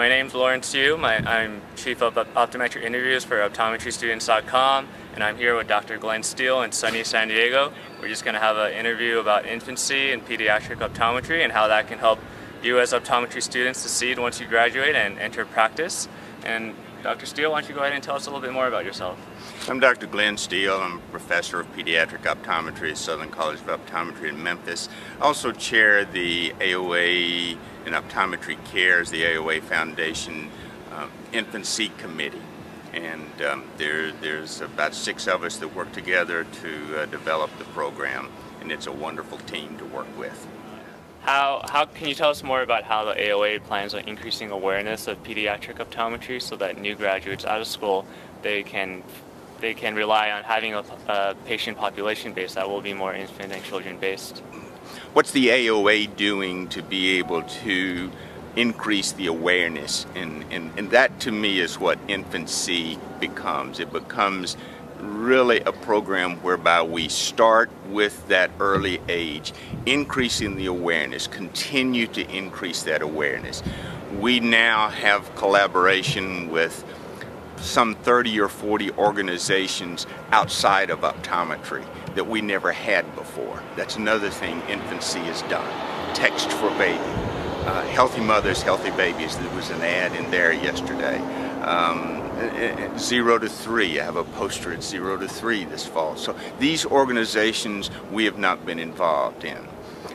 My name's Lawrence Yu. My, I'm Chief of Optometric Interviews for OptometryStudents.com, and I'm here with Dr. Glen Steele in sunny San Diego. We're just going to have an interview about InfantSEE and pediatric optometry and how that can help you as optometry students succeed once you graduate and enter practice. And Dr. Steele, why don't you go ahead and tell us a little bit more about yourself? I'm Dr. Glen Steele. I'm a professor of pediatric optometry at Southern College of Optometry in Memphis. I also chair the AOA and Optometry Cares, the AOA Foundation uh, InfantSEE Committee. And um, there, there's about six of us that work together to uh, develop the program, and it's a wonderful team to work with. How, how can you tell us more about how the AOA plans on increasing awareness of pediatric optometry so that new graduates out of school they can they can rely on having a, a patient population base that will be more infant and children based? What's the AOA doing to be able to increase the awareness? And, and, and that to me is what InfantSEE becomes. It becomes really a program whereby we start with that early age, increasing the awareness, continue to increase that awareness. We now have collaboration with some 30 or 40 organizations outside of optometry that we never had before. That's another thing InfantSEE has done. Text4baby. Uh, healthy mothers, healthy babies. There was an ad in there yesterday. Um, zero to three. I have a poster at zero to three this fall. So these organizations we have not been involved in.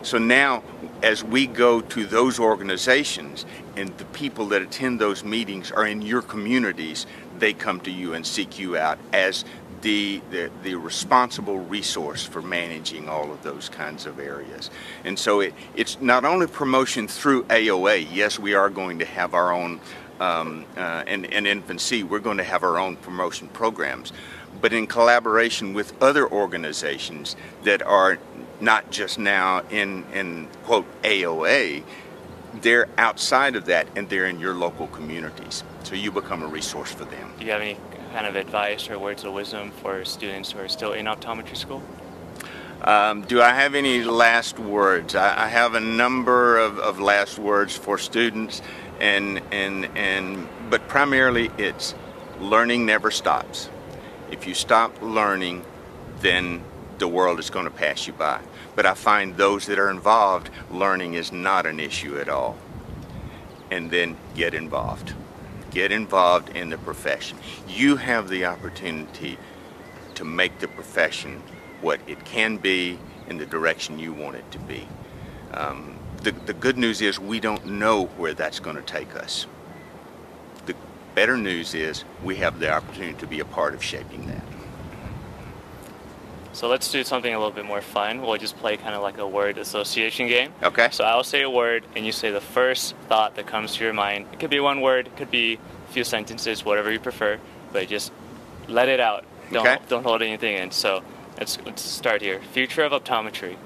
So now, as we go to those organizations and the people that attend those meetings are in your communities, they come to you and seek you out as the, the, the, responsible resource for managing all of those kinds of areas. And so it, it's not only promotion through AOA, yes, we are going to have our own um, uh, and, and InfantSEE, we're going to have our own promotion programs, but in collaboration with other organizations that are not just now in, in quote AOA, they're outside of that and they're in your local communities. So you become a resource for them. Do you have any kind of advice or words of wisdom for students who are still in optometry school? Um, do I have any last words? I, I have a number of, of last words for students and and and but primarily it's learning never stops. If you stop learning, then the world is going to pass you by. But I find those that are involved, learning is not an issue at all. And then get involved. Get involved in the profession. You have the opportunity to make the profession what it can be in the direction you want it to be. Um, the, the good news is we don't know where that's going to take us. The better news is we have the opportunity to be a part of shaping that. So let's do something a little bit more fun. We'll just play kind of like a word association game. Okay. So I'll say a word and you say the first thought that comes to your mind. It could be one word, it could be a few sentences, whatever you prefer, but just let it out. Don't, okay. don't hold anything in. So let's, let's start here. Future of optometry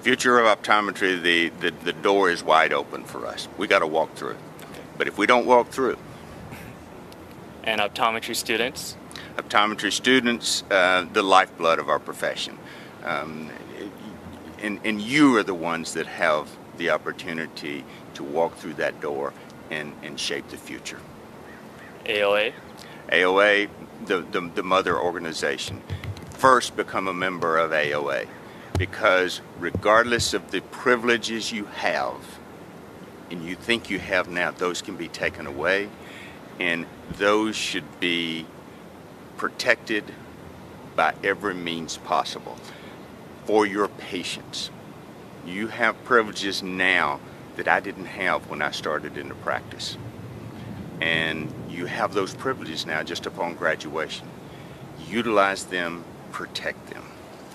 future of optometry, the, the, the door is wide open for us. We got to walk through. Okay. But if we don't walk through, and optometry students? Optometry students, uh, the lifeblood of our profession. Um, and, and you are the ones that have the opportunity to walk through that door and, and shape the future. AOA? AOA, the, the, the mother organization. First, become a member of AOA because regardless of the privileges you have and you think you have now, those can be taken away and those should be protected by every means possible for your patients. You have privileges now that I didn't have when I started into practice. And you have those privileges now just upon graduation. Utilize them, protect them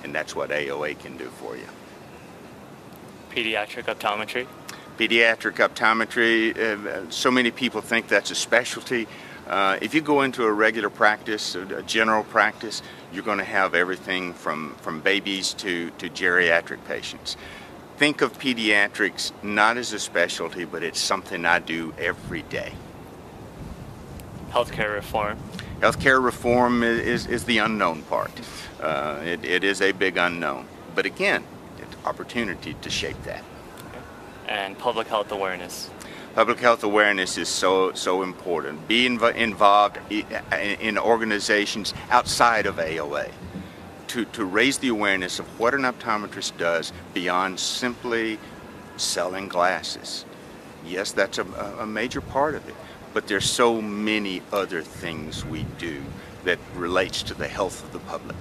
and that's what AOA can do for you. Pediatric optometry? Pediatric optometry, uh, so many people think that's a specialty. Uh, if you go into a regular practice, a general practice, you're going to have everything from, from babies to, to geriatric patients. Think of pediatrics not as a specialty, but it's something I do every day. Healthcare reform? Healthcare reform is, is, is the unknown part. Uh, it, it is a big unknown. But again, it's opportunity to shape that. And public health awareness. Public health awareness is so so important. Be inv- involved in organizations outside of AOA to, to raise the awareness of what an optometrist does beyond simply selling glasses. Yes, that's a, a major part of it, but there's so many other things we do that relates to the health of the public.